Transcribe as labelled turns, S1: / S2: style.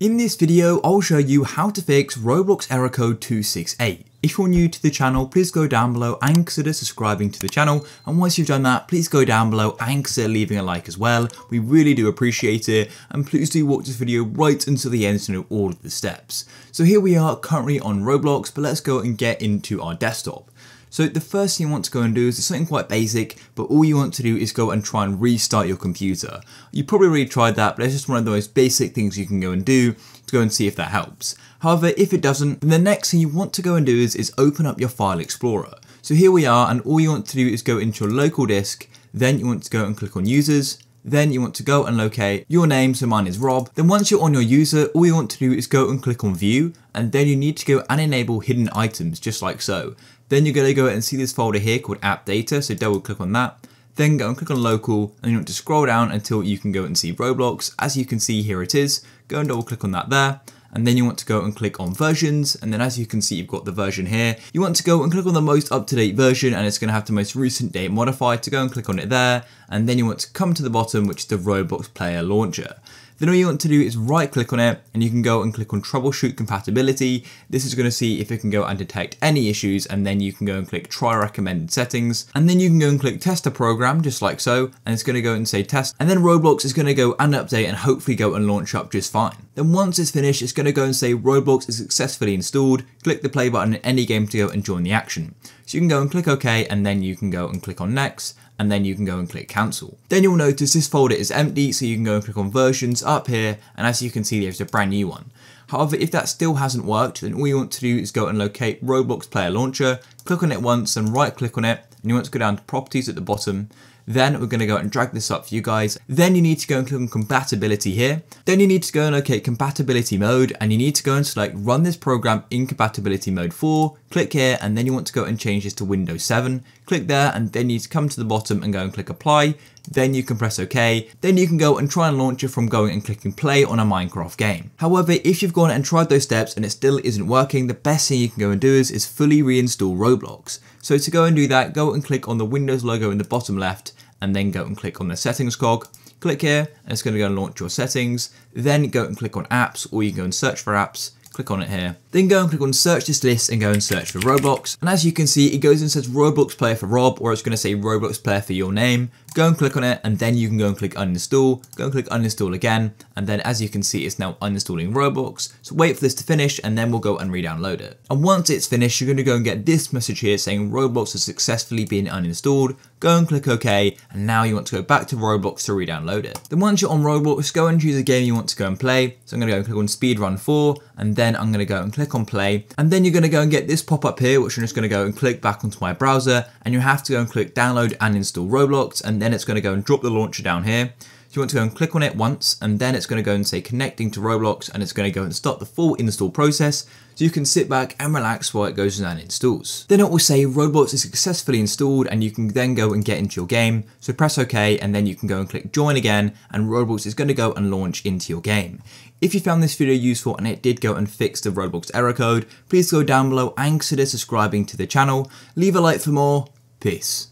S1: In this video, I'll show you how to fix Roblox error code 268. If you're new to the channel, please go down below and consider subscribing to the channel. And once you've done that, please go down below and consider leaving a like as well. We really do appreciate it. And please do watch this video right until the end to know all of the steps. So here we are currently on Roblox, but let's go and get into our desktop. So the first thing you want to go and do is it's something quite basic, but all you want to do is go and try and restart your computer. You probably already tried that, but it's just one of the most basic things you can go and do to go and see if that helps. However, if it doesn't, then the next thing you want to go and do is, is open up your file explorer. So here we are, and all you want to do is go into your local disk, then you want to go and click on users, then you want to go and locate your name, so mine is Rob. Then once you're on your user, all you want to do is go and click on view, and then you need to go and enable hidden items, just like so. Then you're going to go and see this folder here called app data, so double click on that. Then go and click on local, and you want to scroll down until you can go and see Roblox. As you can see here it is, go and double click on that there and then you want to go and click on versions and then as you can see you've got the version here. You want to go and click on the most up-to-date version and it's going to have the most recent date modified to go and click on it there and then you want to come to the bottom which is the Roblox player launcher then all you want to do is right click on it and you can go and click on troubleshoot compatibility. This is going to see if it can go and detect any issues and then you can go and click try recommended settings and then you can go and click test a program just like so and it's going to go and say test and then Roblox is going to go and update and hopefully go and launch up just fine. Then once it's finished it's going to go and say Roblox is successfully installed, click the play button in any game to go and join the action. So you can go and click OK and then you can go and click on next and then you can go and click cancel. Then you'll notice this folder is empty so you can go and click on versions up here and as you can see there's a brand new one. However, if that still hasn't worked, then all you want to do is go and locate Roblox Player Launcher, click on it once and right click on it, and you want to go down to properties at the bottom, then we're going to go and drag this up for you guys. Then you need to go and click on compatibility here. Then you need to go and locate compatibility mode and you need to go and select run this program in compatibility mode 4. Click here and then you want to go and change this to Windows 7. Click there and then you need to come to the bottom and go and click apply. Then you can press OK. Then you can go and try and launch it from going and clicking play on a Minecraft game. However, if you've gone and tried those steps and it still isn't working, the best thing you can go and do is, is fully reinstall Roblox. So to go and do that, go and click on the Windows logo in the bottom left and then go and click on the settings cog. Click here and it's going to go and launch your settings. Then go and click on apps or you can go and search for apps. Click on it here. Then go and click on search this list and go and search for Roblox. And as you can see, it goes and says Roblox player for Rob, or it's going to say Roblox player for your name. Go and click on it, and then you can go and click uninstall. Go and click uninstall again, and then as you can see, it's now uninstalling Roblox. So wait for this to finish, and then we'll go and re-download it. And once it's finished, you're going to go and get this message here saying Roblox has successfully been uninstalled. Go and click OK, and now you want to go back to Roblox to re-download it. Then once you're on Roblox, go and choose a game you want to go and play. So I'm to go and click on Speedrun 4, and then I'm going to go and click on play. And then you're going to go and get this pop up here, which I'm just going to go and click back onto my browser. And you have to go and click download and install Roblox. And then it's going to go and drop the launcher down here. So you want to go and click on it once and then it's going to go and say connecting to Roblox and it's going to go and start the full install process so you can sit back and relax while it goes and installs. Then it will say Roblox is successfully installed and you can then go and get into your game. So press OK and then you can go and click join again and Roblox is going to go and launch into your game. If you found this video useful and it did go and fix the Roblox error code, please go down below and consider subscribing to the channel. Leave a like for more. Peace.